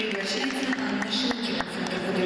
приглашается Анна Шилкина, Центр